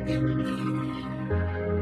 coming here.